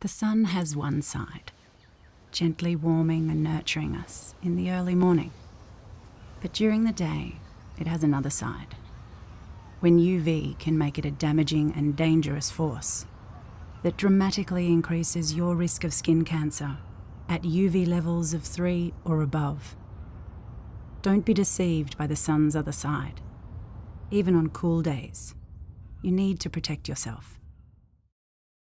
The sun has one side, gently warming and nurturing us in the early morning. But during the day, it has another side, when UV can make it a damaging and dangerous force that dramatically increases your risk of skin cancer at UV levels of 3 or above. Don't be deceived by the sun's other side. Even on cool days, you need to protect yourself.